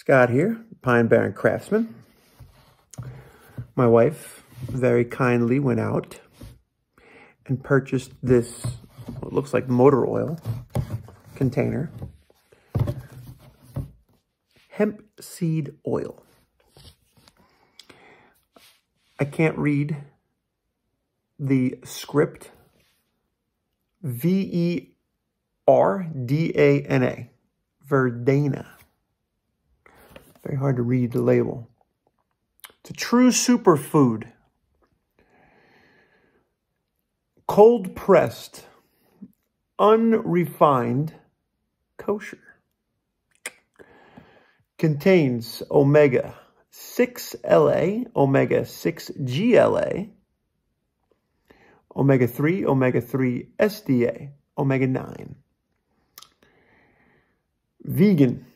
Scott here, Pine Barren Craftsman. My wife very kindly went out and purchased this, what looks like motor oil container. Hemp seed oil. I can't read the script. V-E-R-D-A-N-A. Verdana. Very hard to read the label. It's a true superfood. Cold pressed, unrefined, kosher. Contains omega 6 LA, omega 6 GLA, omega 3, omega 3 SDA, omega 9. Vegan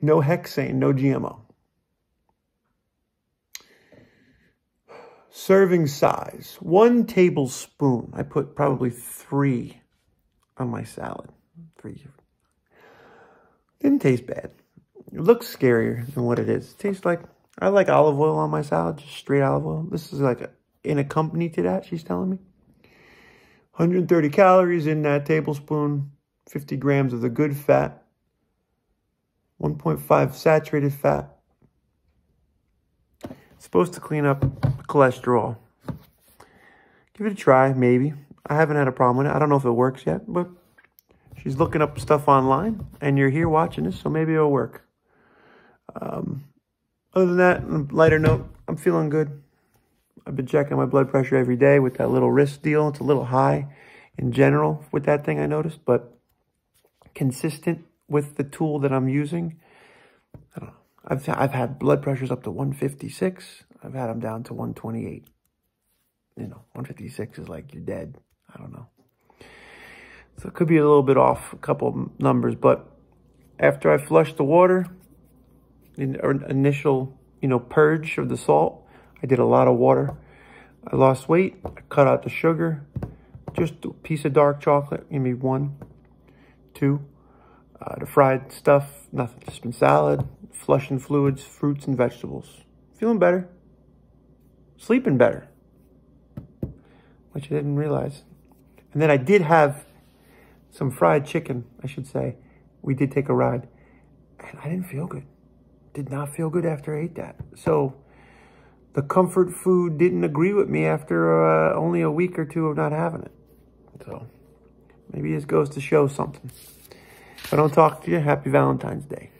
no hexane, no GMO. Serving size, one tablespoon. I put probably three on my salad. Three. Didn't taste bad. It looks scarier than what it is. It tastes like, I like olive oil on my salad, just straight olive oil. This is like a, in a company to that, she's telling me. 130 calories in that tablespoon, 50 grams of the good fat, 1.5 saturated fat. It's supposed to clean up cholesterol. Give it a try, maybe. I haven't had a problem with it. I don't know if it works yet, but she's looking up stuff online, and you're here watching this, so maybe it'll work. Um, other than that, lighter note, I'm feeling good. I've been checking my blood pressure every day with that little wrist deal. It's a little high in general with that thing I noticed, but consistent with the tool that I'm using. I don't know. I've, I've had blood pressures up to 156. I've had them down to 128. You know, 156 is like you're dead. I don't know. So it could be a little bit off, a couple numbers, but after I flushed the water, in initial, you know, purge of the salt, I did a lot of water. I lost weight. I cut out the sugar. Just a piece of dark chocolate. Give me one, two. Uh, the fried stuff, nothing. Just been salad, flushing fluids, fruits and vegetables. Feeling better. Sleeping better. Which I didn't realize. And then I did have some fried chicken, I should say. We did take a ride. And I didn't feel good. Did not feel good after I ate that. So the comfort food didn't agree with me after uh, only a week or two of not having it. So maybe this goes to show something. I don't talk to you, happy Valentine's Day.